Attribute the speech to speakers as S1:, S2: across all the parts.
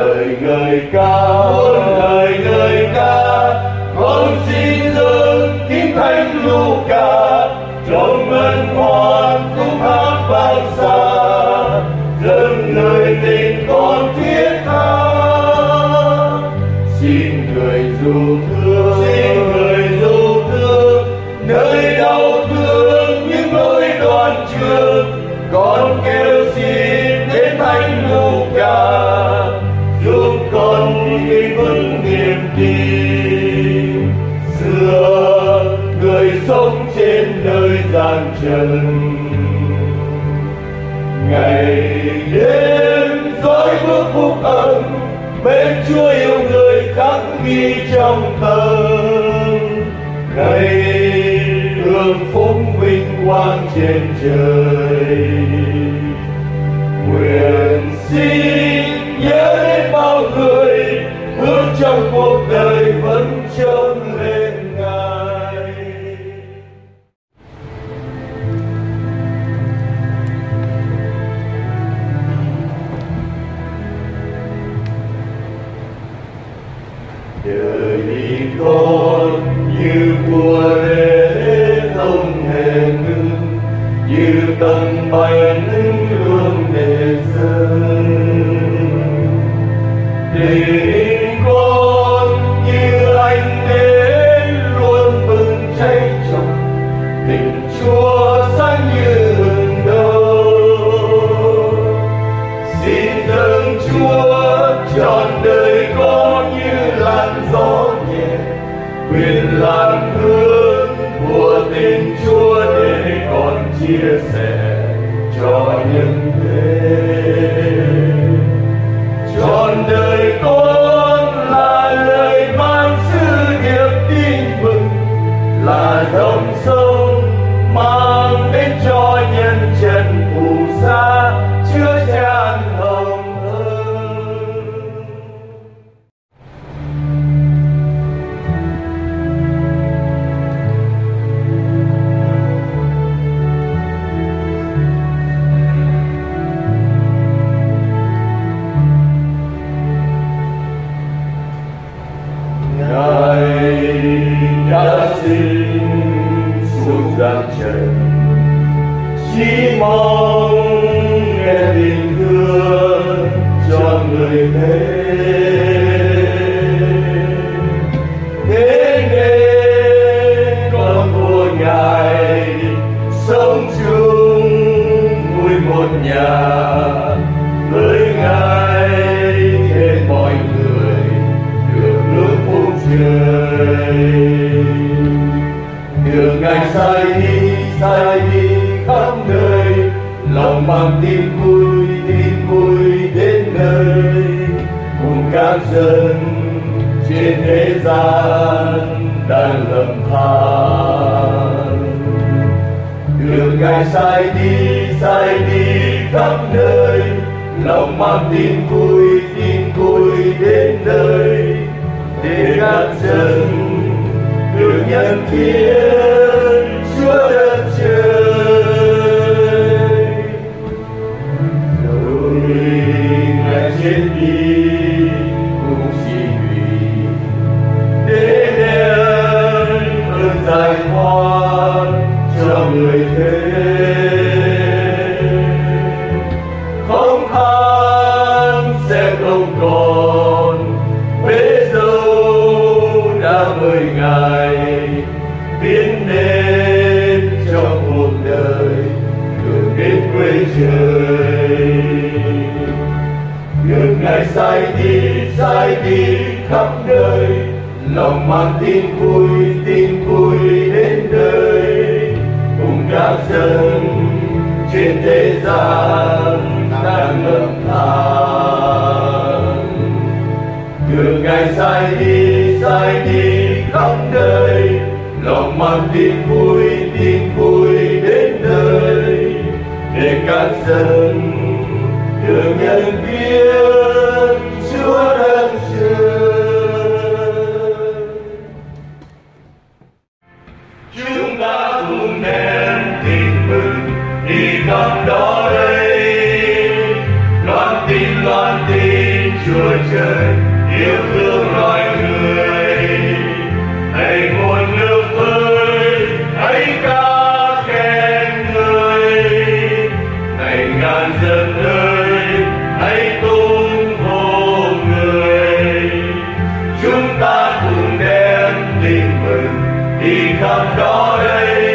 S1: lời người ca muôn lời người ca. Con xin dâng kính thánh Luca trong ngân hoan cũng hát vang xa. Dâng lời tình chân. Trần ngày đêm dõi bước phúc ân bên chúa yêu người khắc ghi trong tâm ngày đường phúc vinh quang trên trời. Nguyện xin nhớ đến bao người hướng trong cuộc đời vẫn trông lên. Đời đi con như mùa lễ không hề ngừng như tầng bay lưng luôn để dâng gió nhẹ quyền làn hương của tình chúa để con chia sẻ cho nhân phúc trời được ngài sai đi sai đi khắp nơi. Lòng mang tin vui tin vui đến nơi. Cùng các dân trên thế gian đang lầm than. Đường ngài sai đi sai đi khắp nơi. Lòng mang tin vui tin vui đến nơi để các dân được nhân thiên đến đến trong cuộc đời đường đến quê trời. Được ngài sai đi sai đi khắp nơi, lòng mang tin vui tin vui đến đời cùng các dân trên thế gian đang tin vui tin vui đến nơi. Để các dân được nhận biết Chúa đang chờ chúng ta cùng đem tin mừng đi khắp đó đây. Loan tin loan tin Chúa trời yêu thương loài người. Khắp đó đây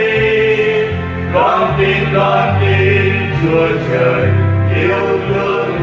S1: loan tin loan tin chúa trời yêu thương.